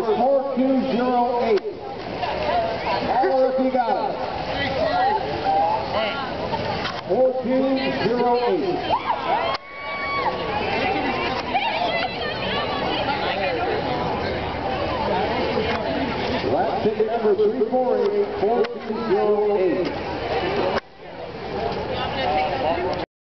number 4208. Holler if you got it. 4208. Last ticket number 348, 4208.